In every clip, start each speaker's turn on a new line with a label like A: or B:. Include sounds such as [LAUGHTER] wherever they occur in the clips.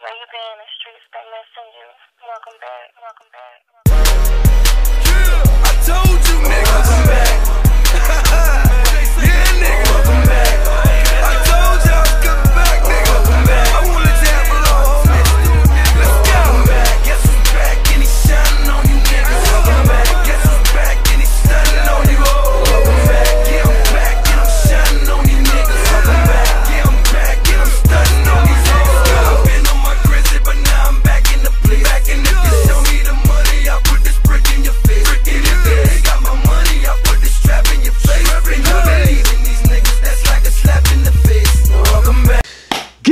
A: Where you been in the streets, they missing you. Welcome back, welcome back.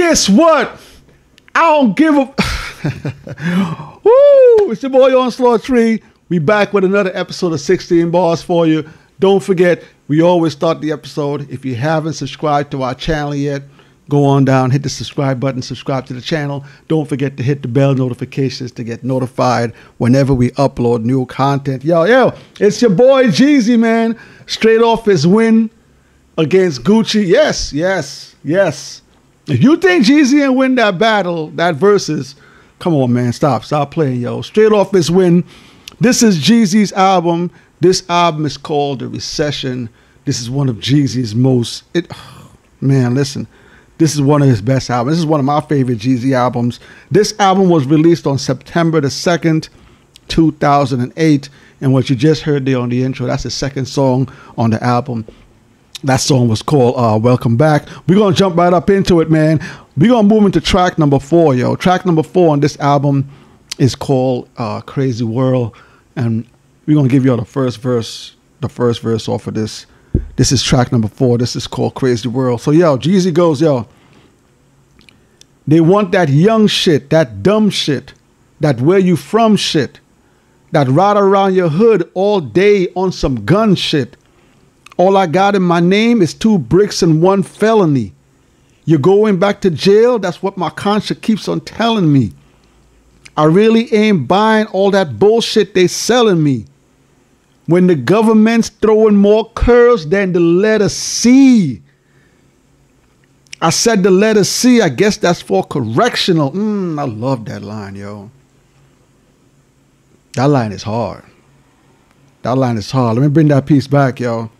B: Guess
C: what? I don't give a. [LAUGHS] Woo! It's your boy Onslaught Tree. We back with another episode of 16 Bars for you. Don't forget, we always start the episode. If you haven't subscribed to our channel yet, go on down, hit the subscribe button, subscribe to the channel. Don't forget to hit the bell notifications to get notified whenever we upload new content. Yo, yo, it's your boy Jeezy, man. Straight off his win against Gucci. Yes, yes, yes. If you think Jeezy and win that battle, that Verzuz, come on, man, stop, stop playing, yo. Straight off his win. This is Jeezy's album. This album is called The Recession. This is one of Jeezy's most, it, man, listen. This is one of his best albums. This is one of my favorite Jeezy albums. This album was released on September the 2nd, 2008. And what you just heard there on the intro, that's the second song on the album. That song was called uh, Welcome Back. We're going to jump right up into it, man. We're going to move into track number four, yo. Track number four on this album is called uh, Crazy World. And we're going to give you all the first verse, the first verse off of this. This is track number four. This is called Crazy World. So, yo, Jeezy goes, yo, they want that young shit, that dumb shit, that where you from shit, that ride around your hood all day on some gun shit. All I got in my name is two bricks and one felony. You're going back to jail? That's what my conscience keeps on telling me. I really ain't buying all that bullshit they selling me. When the government's throwing more curls than the letter C. I said the letter C, I guess that's for correctional. Mm, I love that line, yo. That line is hard. That line is hard. Let me bring that piece back, yo.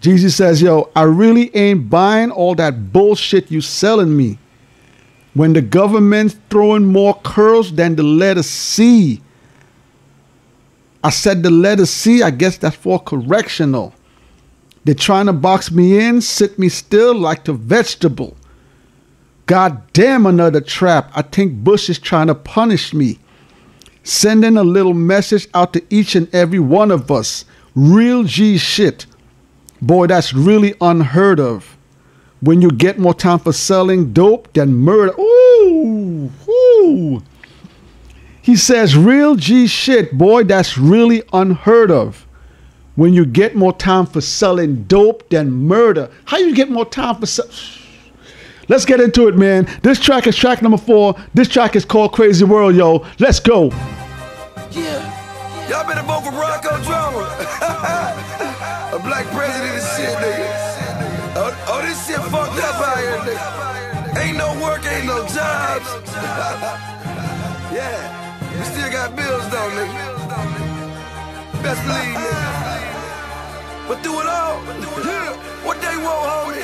C: Jeezy says, yo, I really ain't buying all that bullshit you selling me. When the government's throwing more curls than the letter C. I said the letter C, I guess that's for correctional. They're trying to box me in, sit me still like the vegetable. God damn, another trap. I think Bush is trying to punish me. Sending a little message out to each and every one of us. Real G shit. Boy, that's really unheard of. When you get more time for selling dope than murder. Ooh, ooh. He says, real G shit, boy, that's really unheard of. When you get more time for selling dope than murder. How you get more time for sell? Let's get into it, man. This track is track number four. This track is called Crazy World, yo. Let's go.
B: Yeah. Y'all better vote for Barack Obama. [LAUGHS] a black president [LAUGHS] yeah. We still got bills though, nigga. Best believe, nigga. But through it all, yeah, what they want, homie?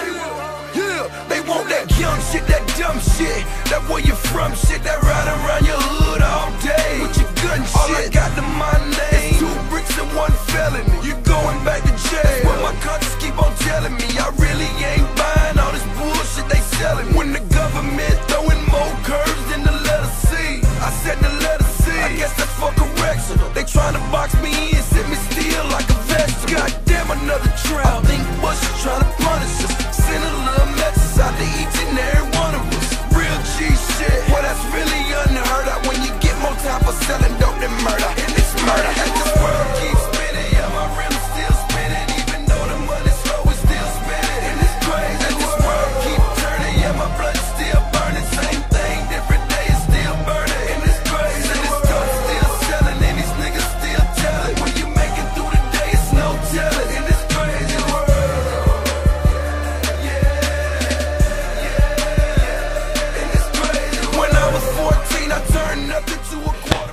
B: Yeah, they want that young shit, that dumb shit, that where you from shit, that ride around your hood all day with your gun shit. All I got to my name is two bricks and one felony. You going back to jail? What my conscience keep on telling me, I really ain't buying all this bullshit they selling. When the government throwing more curves than the letter C, I said the letter C. I guess that's for correctional. They trying to box me in, sit me still like a vegetable. Goddamn, another trap. I think Bush is trying to punish us. Send a little message out to each and every one of us. Real G shit. Well, that's really unheard of when you get more time for selling dope than murder. And it's murder.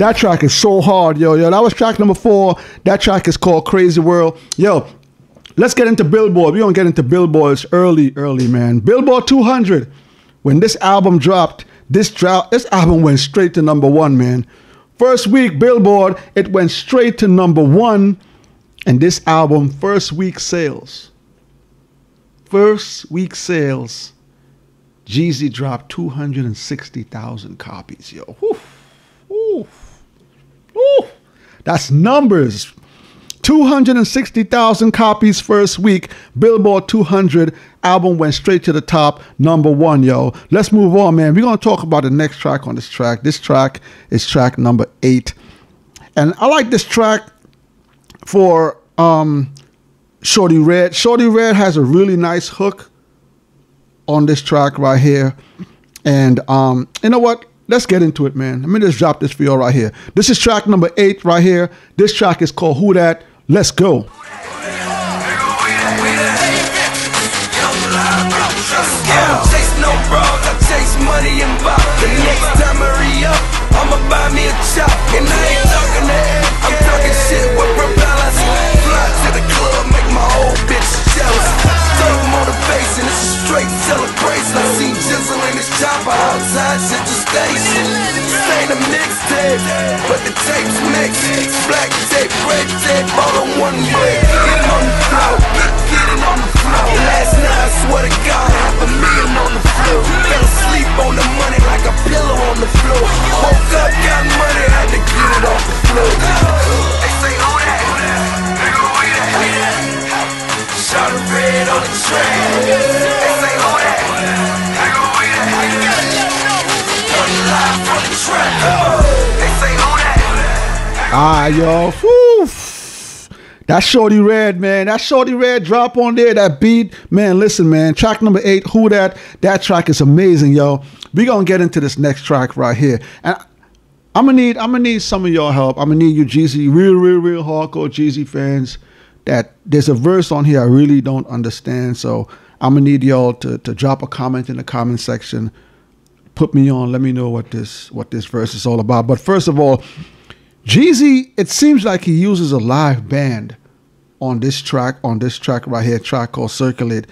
C: That track is so hard, yo, yo. That was track number four. That track is called Crazy World. Yo, let's get into Billboard. We're gonna get into Billboards early, early, man. Billboard 200. When this album dropped, this drought, this album went straight to number one, man. First week, Billboard, it went straight to number one. And this album, first week sales. First week sales. Jeezy dropped 260,000 copies, yo. Whew. That's numbers. 260,000 copies first week. Billboard 200 album went straight to the top, number one, yo. Let's move on, man. We're going to talk about the next track on this track. This track is track number eight. And I like this track for um, Shawty Redd. Shawty Redd has a really nice hook on this track right here. And um, you know what? Let's get into it, man. Let me just drop this for y'all right here. This is track number eight right here. This track is called Who Dat. Let's go. Ah, yo. Whew. That Shawty Redd, man. That Shawty Redd drop on there, that beat. Man, listen, man. Track number eight, Who Dat? That track is amazing, yo. we gonna get into this next track right here. And I'm gonna need I'm gonna need some of your help. I'm gonna need you Jeezy, real, real, real hardcore Jeezy fans. That there's a verse on here I really don't understand. So I'm gonna need y'all to, to drop a comment in the comment section. Put me on, let me know what this what this verse is all about. But first of all, Jeezy, it seems like he uses a live band on this track, on this track right here, track called Circulate.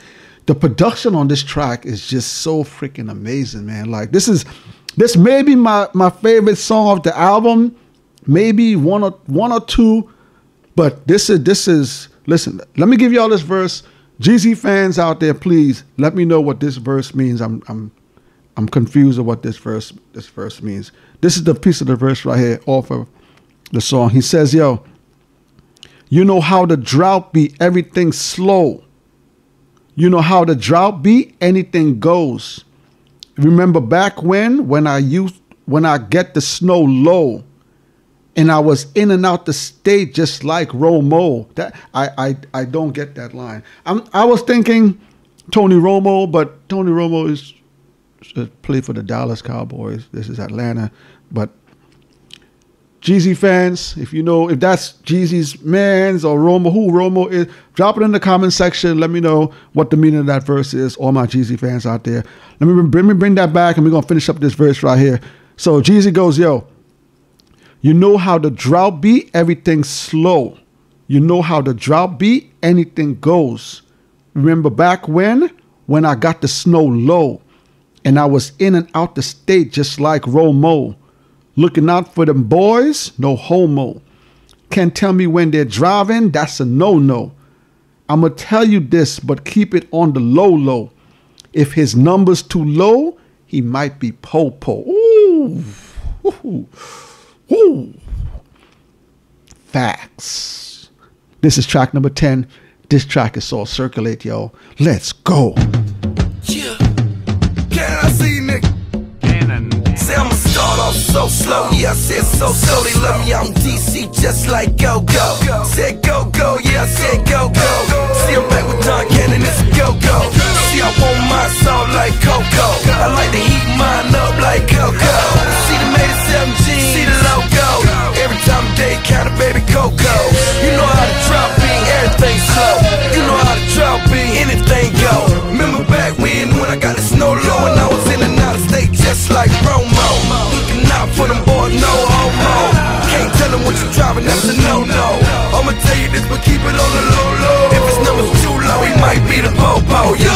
C: The production on this track is just so freaking amazing, man. Like this is this may be my, my favorite song of the album, maybe one or one or two, but this is this is listen, let me give y'all this verse. Jeezy fans out there, please let me know what this verse means. I'm I'm I'm confused of what this verse this verse means. This is the piece of the verse right here off of the song. He says, "Yo, you know how the drought be, everything slow. You know how the drought be, anything goes. Remember back when, when I used, when I get the snow low, and I was in and out the state just like Romo. That I I, I don't get that line. I'm I was thinking Tony Romo, but Tony Romo is play for the Dallas Cowboys. This is Atlanta, but Jeezy fans, if you know if that's Jeezy's man's or Romo, who Romo is, drop it in the comment section. Let me know what the meaning of that verse is. All my Jeezy fans out there, let me bring me bring that back, and we're gonna finish up this verse right here. So Jeezy goes, yo, you know how the drought be, everything slow. You know how the drought be, anything goes. Remember back when, when I got the snow low, and I was in and out the state just like Romo. Looking out for them boys, no homo. Can't tell me when they're driving, that's a no no. I'ma tell you this, but keep it on the low low. If his number's too low, he might be popo. Ooh, ooh, ooh. Facts. This is track number 10. This track is all circulate, yo. Let's go.
B: So slow, yeah, I said so slow. They love me, I'm DC just like go go. Said go go, yeah, I said go go. See I'm back with Don Cannon, it's go go. See I want my song like Coco. I like to heat mine up like Coco. See the made it 7 jeans, see the logo. Every time day counter, baby Coco. You know how to drop be, everything slow. You know how to drop be, anything go. Remember back when when I got the snow low and I was in and what you driving, that's a no-no. I'ma tell you this, but keep it on the low-low. If it's numbers too low, he might be the po yeah.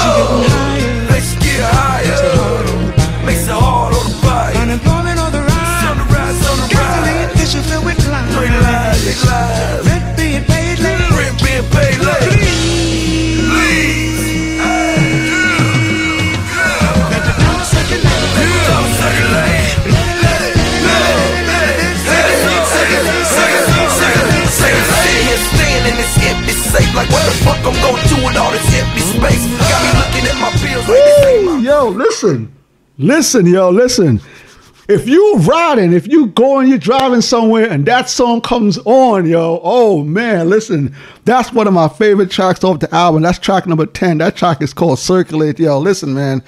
B: I'm all this empty space? Got me looking at my bills!
C: Yo, listen. Listen, yo, listen. If you riding, if you going, you're driving somewhere and that song comes on, yo, oh man, listen. That's one of my favorite tracks off the album. That's track number 10. That track is called Circulate. Yo, listen, man.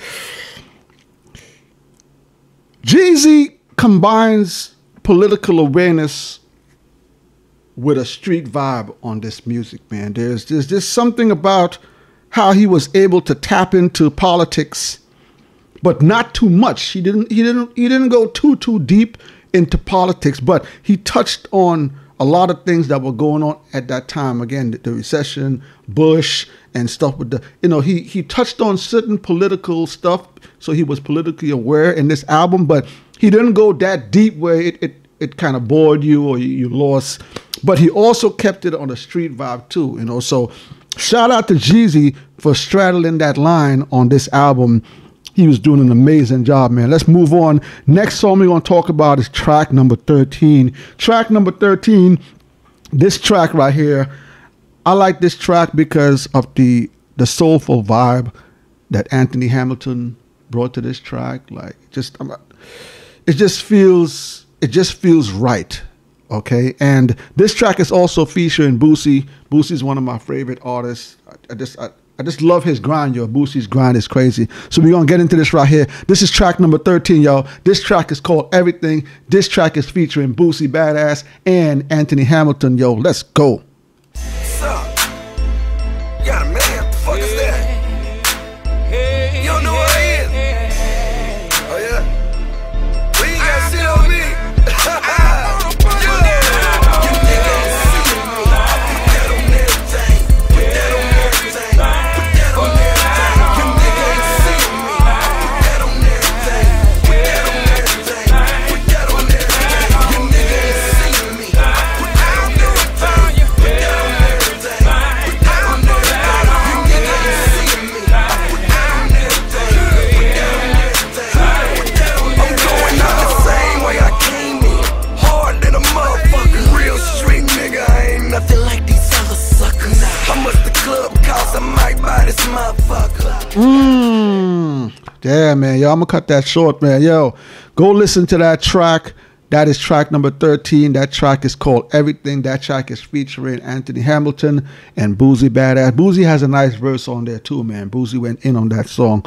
C: Jeezy combines political awareness with a street vibe on this music, man. There's there's just something about how he was able to tap into politics, but not too much. He didn't he didn't he didn't go too too deep into politics, but he touched on a lot of things that were going on at that time. Again, the, the recession, Bush, and stuff with the you know he he touched on certain political stuff, so he was politically aware in this album, but he didn't go that deep where it it, it kind of bored you or you, you lost. But he also kept it on a street vibe too, you know. So shout out to Jeezy for straddling that line on this album. He was doing an amazing job, man. Let's move on. Next song we're gonna talk about is track number 13. Track number 13, this track right here. I like this track because of the the soulful vibe that Anthony Hamilton brought to this track. Like just I'm, it just feels it just feels right. Okay, and this track is also featuring Boosie. Boosie is one of my favorite artists. I, I just I, I just love his grind, yo. Boosie's grind is crazy. So we're gonna get into this right here. This is track number 13, yo. This track is called Everything. This track is featuring Boosie Badass and Anthony Hamilton, yo. Let's go.
B: Yeah,
C: man. Yo, I'm gonna cut that short, man. Yo, go listen to that track. That is track number 13. That track is called Everything. That track is featuring Anthony Hamilton and Boosie Badass. Boosie has a nice verse on there too, man. Boozy went in on that song.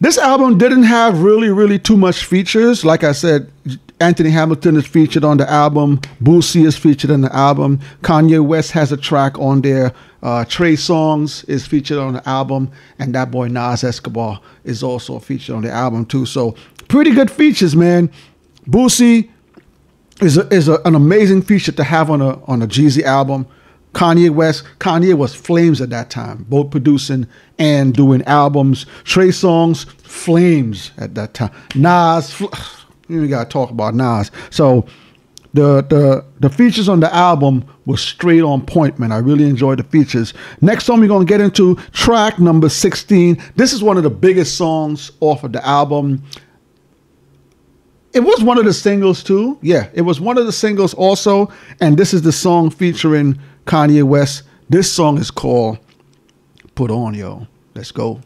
C: This album didn't have really, really too much features. Like I said, Anthony Hamilton is featured on the album. Boosie is featured on the album. Kanye West has a track on there. Uh, Trey Songz is featured on the album, and that boy Nas Escobar is also featured on the album too. So pretty good features, man. Boosie is a, is a, an amazing feature to have on a on a Jeezy album. Kanye West, Kanye was flames at that time, both producing and doing albums. Trey Songz, flames at that time. Nas, fl- we gotta talk about Nas. So the the the features on the album were straight on point, man. I really enjoyed the features. Next song we're gonna get into track number 16. This is one of the biggest songs off of the album. It was one of the singles too. Yeah, it was one of the singles also. And this is the song featuring Kanye West. This song is called Put On, yo. Let's go.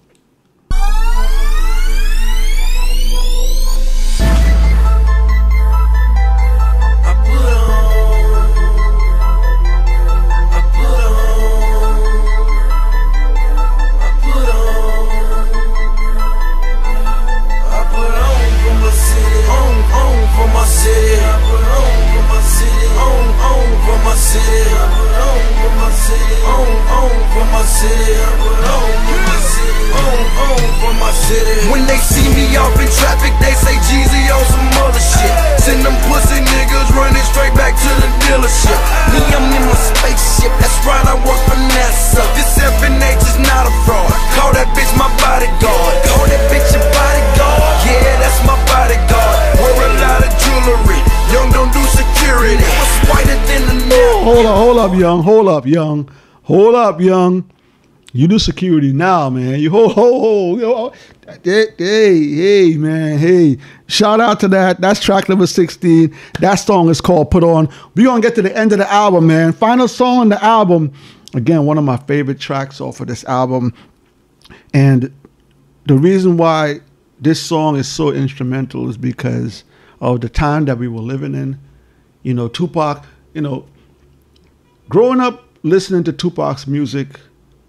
C: Young. Hold up, young. Hold up, young. You do security now, man. You ho ho ho. Yo, oh, hey, hey, hey, man. Hey, shout out to that. That's track number 16. That song is called Put On. We're going to get to the end of the album, man. Final song on the album. Again, one of my favorite tracks off of this album. And the reason why this song is so instrumental is because of the time that we were living in. You know, Tupac, you know, growing up listening to Tupac's music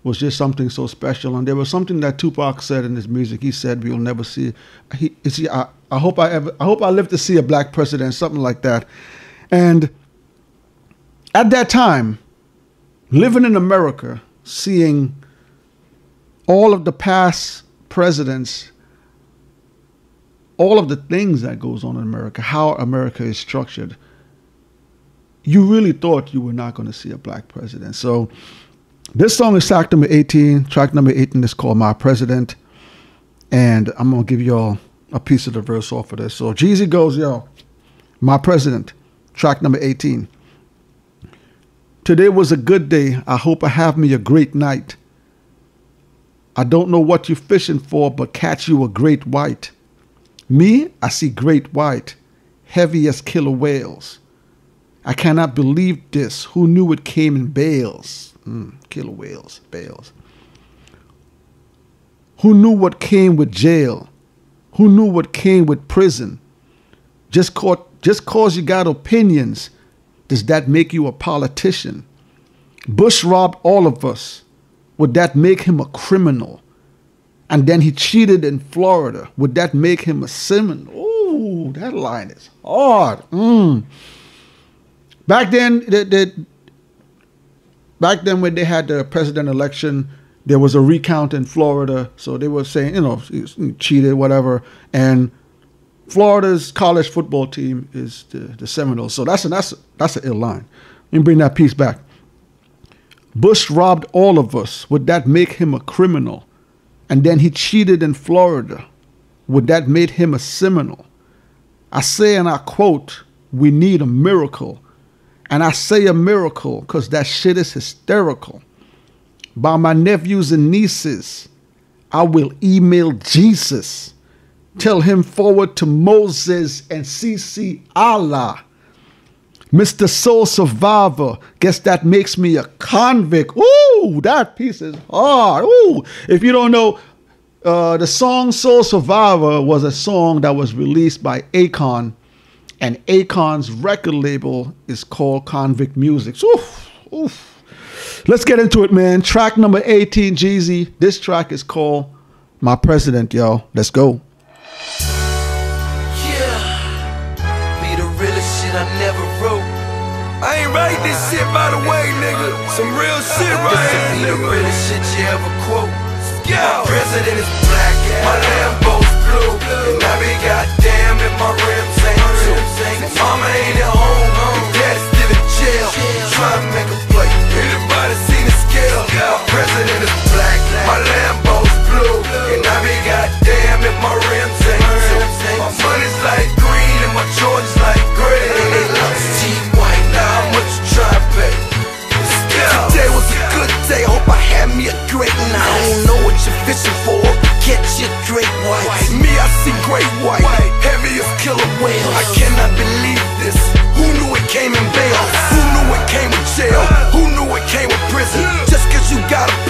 C: was just something so special. And there was something that Tupac said in his music. He said, "We'll never see." He, he I, I hope I ever, I hope I live to see a black president, something like that. And at that time, living in America, seeing all of the past presidents, all of the things that goes on in America, how America is structured, you really thought you were not going to see a black president. So this song is track number 18. Track number 18 is called My President. And I'm going to give y'all a piece of the verse off of this. So Jeezy goes, yo, My President, track number 18. Today was a good day. I hope I have me a great night. I don't know what you're fishing for, but catch you a great white. Me, I see great white, heavy as killer whales. I cannot believe this. Who knew it came in bales? Mm, killer whales, bales. Who knew what came with jail? Who knew what came with prison? Just caught, just cause you got opinions, does that make you a politician? Bush robbed all of us. Would that make him a criminal? And then he cheated in Florida. Would that make him a Simon? Ooh, that line is hard. Mm. Back then, the, the, back then when they had the president election, there was a recount in Florida. So they were saying, you know, cheated, whatever. And Florida's college football team is the, the Seminoles. So that's a, that's that's an ill line. Let me bring that piece back. Bush robbed all of us. Would that make him a criminal? And then he cheated in Florida. Would that make him a Seminole? I say and I quote, we need a miracle. And I say a miracle because that shit is hysterical. By my nephews and nieces, I will email Jesus. Tell him forward to Moses and CC Allah. Mr. Soul Survivor. Guess that makes me a convict. Ooh, that piece is hard. Ooh. If you don't know, uh, the song Soul Survivor was a song that was released by Akon, and Akon's record label is called Convict Music. Oof, oof. Let's get into it, man. Track number 18, Jeezy. This track is called My President, y'all. Let's go.
D: Yeah, be the realest shit I never wrote. I ain't write this shit by the way, nigga. Some real shit right
B: This
D: here,
B: be the realest shit you ever quote.
D: Yeah.
B: My president is black, my Lambo's blue, mama ain't at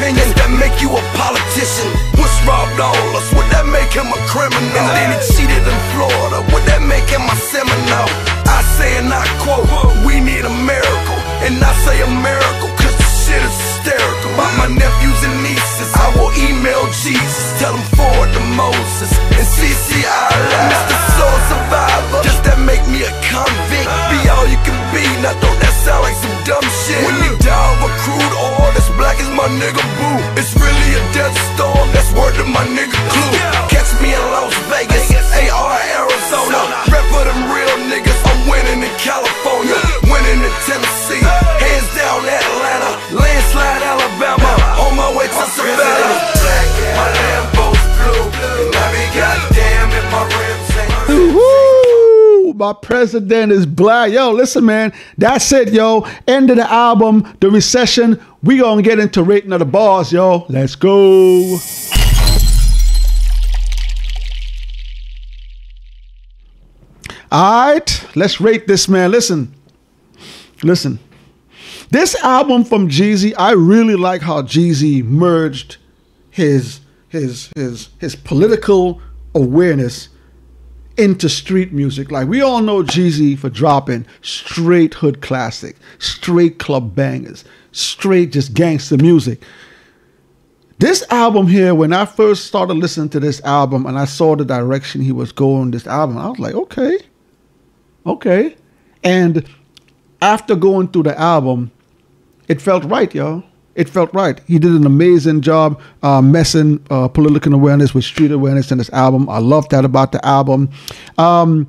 B: opinions that make you a politician. Bush robbed all us, would that make him a criminal? And then he cheated in Florida, would that make him a Seminole? I say and I quote, we need a miracle. And I say a miracle cause the shit is hysterical. By my nephews and nieces, I will email Jesus. Tell him forward to Moses and CC Allah. Mr. Soul Survivor, does that make me a convict? Be all you can be, now don't that sound like some dumb shit? When you die that's black as my nigga boo. It's really a death storm, that's word to my nigga Clue. Catch me in Las Vegas, AR Arizona. Rep for them real niggas, I'm winning in California, winning in Tennessee, hands down Atlanta, landslide Alabama, on my way to Savannah. My
C: president is black. Yo, listen, man. That's it, yo. End of the album, the recession. We gonna get into rating of the bars, yo. Let's go. All right, let's rate this man. Listen, listen. This album from Jeezy, I really like how Jeezy merged his his his his political awareness into street music. Like we all know Jeezy for dropping straight hood classic, straight club bangers, straight just gangster music. This album here, when I first started listening to this album and I saw the direction he was going this album, I was like, okay, okay. And after going through the album, it felt right, y'all. It felt right. He did an amazing job uh, messing uh, political awareness with street awareness in this album. I love that about the album. Um,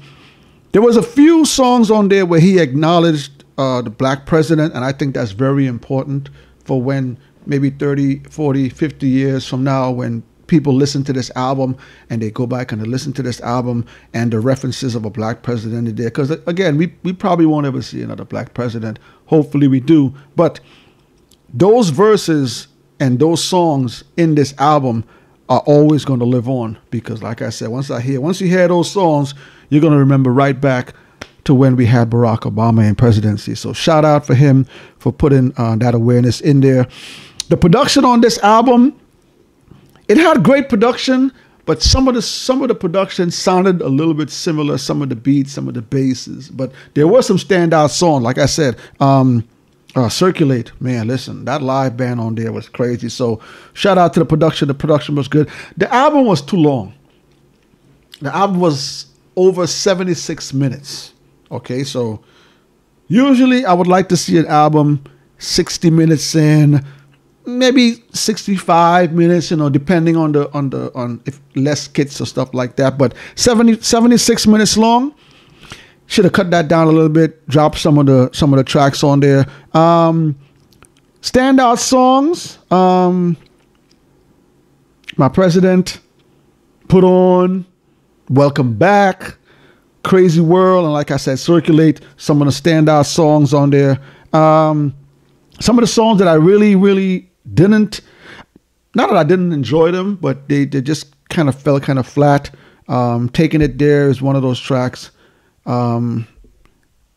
C: there was a few songs on there where he acknowledged uh, the black president, and I think that's very important for when maybe 30, 40, 50 years from now, when people listen to this album and they go back and they listen to this album and the references of a black president in there. Because again, we, we probably won't ever see another black president. Hopefully we do. But those verses and those songs in this album are always going to live on because like i said once i hear once you hear those songs you're going to remember right back to when we had barack obama in presidency. So shout out for him for putting uh, that awareness in there. The production on this album it had great production but some of the some of the production sounded a little bit similar some of the beats some of the basses but there were some standout songs. Like i said um, uh, circulate. Man listen that live band on there was crazy. So shout out to the production. The production was good. The album was too long. The album was over 76 minutes. Okay so usually i would like to see an album 60 minutes in maybe 65 minutes you know depending on the on the on if less kits or stuff like that. But 70 76 minutes long should have cut that down a little bit drop some of the some of the tracks on there. Um standout songs um my president put on welcome back crazy world and like i said circulate some of the standout songs on there. Um some of the songs that i really really didn't not that i didn't enjoy them but they, they just kind of fell kind of flat. Um taking it there is one of those tracks um,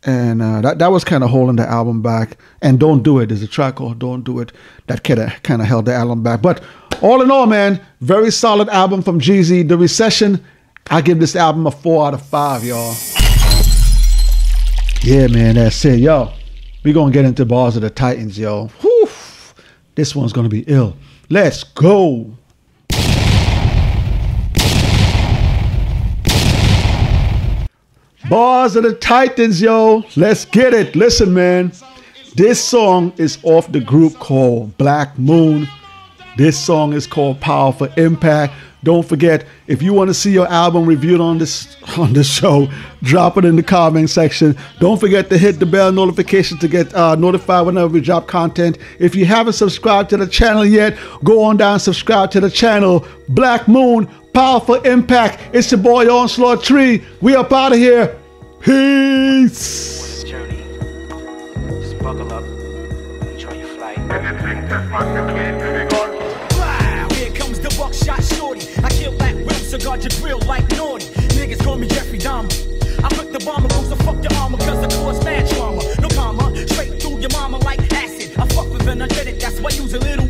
C: and uh, that that was kind of holding the album back. And "Don't Do It" is a track called "Don't Do It" that kind of kind of held the album back. But all in all, man, very solid album from Jeezy. The Recession, I give this album a four out of five, y'all. Yeah, man, that's it, yo. We gonna get into bars of the Titans, yo. Whew. This one's gonna be ill. Let's go. Bars of the Titans, yo. Let's get it. Listen, man. This song is off the group called Black Moon. This song is called Powerful Impact. Don't forget, if you want to see your album reviewed on this [LAUGHS] on this show, drop it in the comment section. Don't forget to hit the bell notification to get uh, notified whenever we drop content. If you haven't subscribed to the channel yet, go on down, subscribe to the channel. Black Moon, Powerful Impact. It's your boy Onslaught Tree. We up out of here. Peace.
E: I guard your grill like naughty. Niggas call me Jeffrey Dahmer. I put the fuck your armor, cause I cause mad trauma. No straight through your mama like acid. I fuck with energetic, that's why you's a little